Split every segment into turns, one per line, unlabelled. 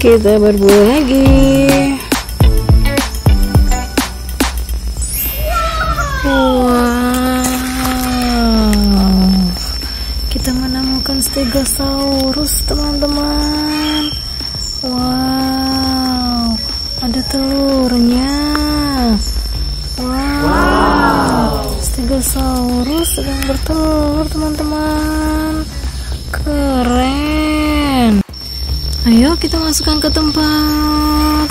kita berburu lagi. Wow, kita menemukan Stegosaurus, teman-teman. Wow, ada telurnya. Wow, Stegosaurus sedang bertelur, teman-teman. Keren. Ayo kita masukkan ke tempat.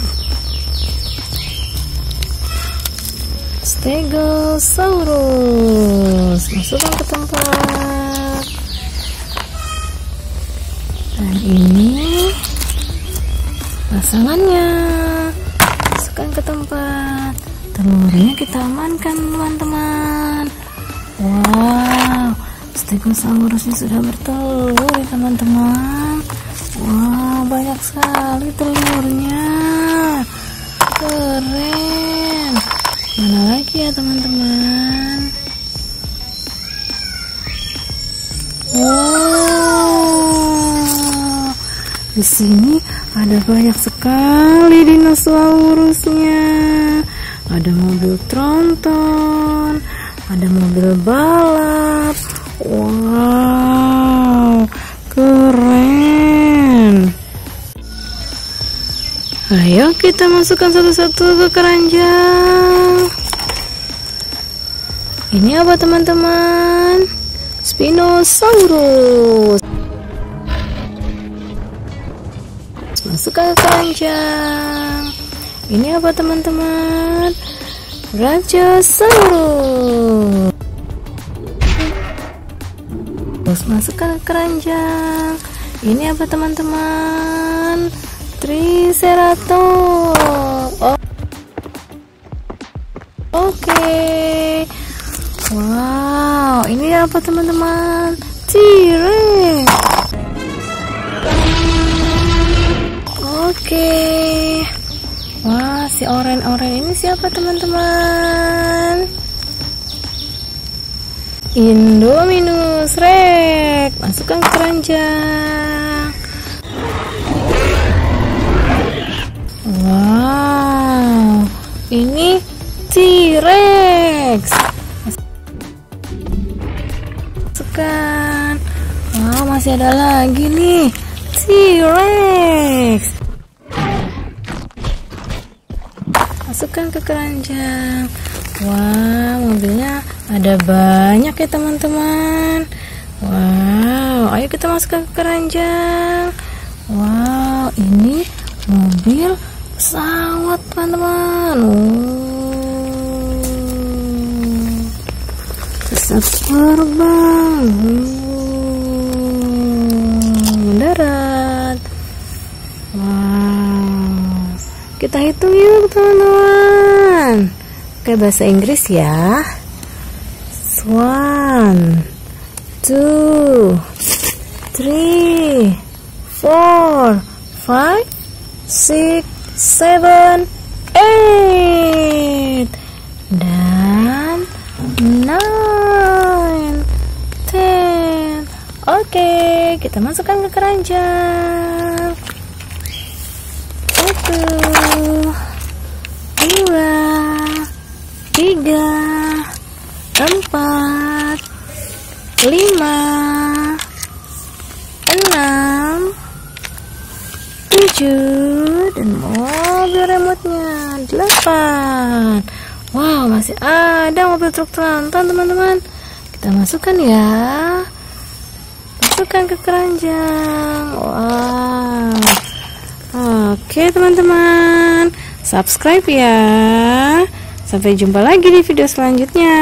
Stegosaurus masukkan ke tempat. Dan ini pasangannya masukkan ke tempat. Telurnya kita amankan teman-teman. Wow, Stegosaurusnya sudah bertelur ya teman-teman. Wow, banyak sekali telurnya. Keren. Mana lagi ya teman-teman? Wow. Di sini ada banyak sekali dinosaurusnya. Ada mobil tronton, ada mobil balap. Wow, Ayo kita masukkan satu-satu ke keranjang. Ini apa teman-teman? Spinosaurus. Masukkan ke keranjang. Ini apa teman-teman? Brachiosaurus. Terus masukkan ke keranjang. Ini apa teman-teman? Triceratops. Oh. Oke. Wow, ini apa teman-teman? T-Rex. Oke. Wah, si oren-oren ini siapa teman-teman? Indominus Rex. Masukkan ke keranjang. Ini T-Rex. Masukkan. Wow, masih ada lagi nih. T-Rex. Masukkan ke keranjang. Wow, mobilnya ada banyak ya teman-teman. Wow, ayo kita masukkan ke keranjang. Wow, ini mobil pesawat teman-teman. Pesawat terbang. Mendarat. Wow. Kita hitung yuk teman-teman. Oke bahasa Inggris ya. One, two, three, four, five, six, seven, eight, dan nine, ten. Oke, kita masukkan ke keranjang. Satu, dua, tiga, empat, lima, enam, tujuh, dan mobil remote-nya delapan. Wow, masih ada mobil truk tronton teman-teman. Kita masukkan ya. Masukkan ke keranjang. Wow. Oke teman-teman, subscribe ya. Sampai jumpa lagi di video selanjutnya.